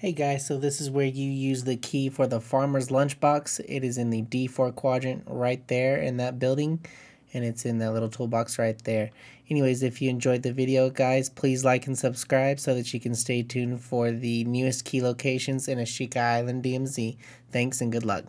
Hey guys, so this is where you use the key for the farmer's lunchbox. It is in the D4 quadrant right there in that building and it's in that little toolbox right there. Anyways, if you enjoyed the video guys, please like and subscribe so that you can stay tuned for the newest key locations in Ashika Island DMZ. Thanks and good luck.